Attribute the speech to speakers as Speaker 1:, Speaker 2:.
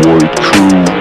Speaker 1: White Crew.